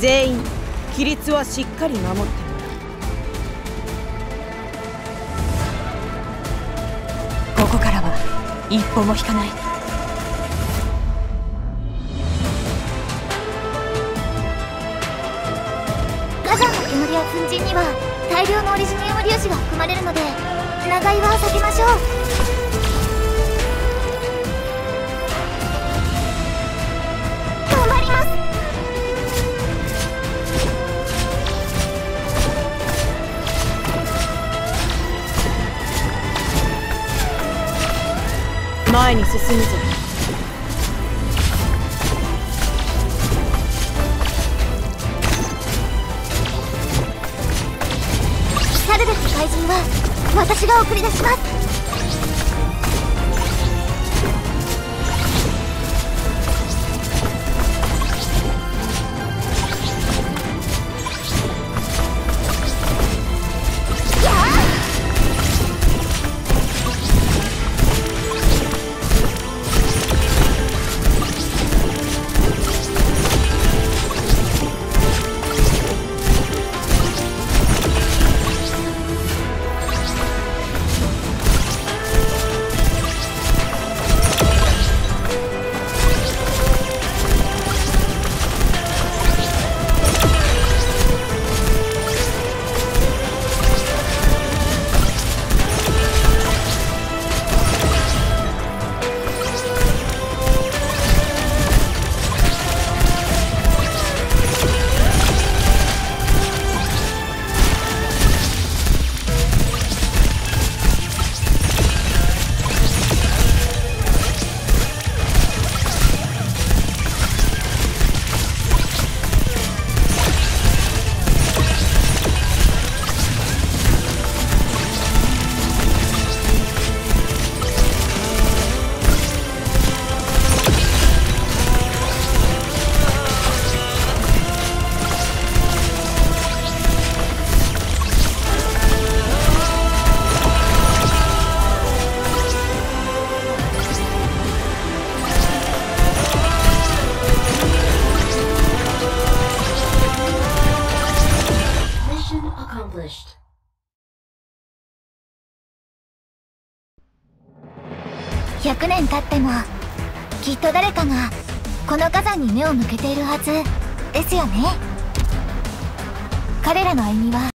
全員規律はしっかり守ってもらうここからは一歩も引かない。火山の煙や粉塵には大量のオリジニウム粒子が含まれるので長居は避けましょう。前に進むぞ。去るべき怪人は私が送り出します。100年経ってもきっと誰かがこの火山に目を向けているはずですよね。彼らの歩みは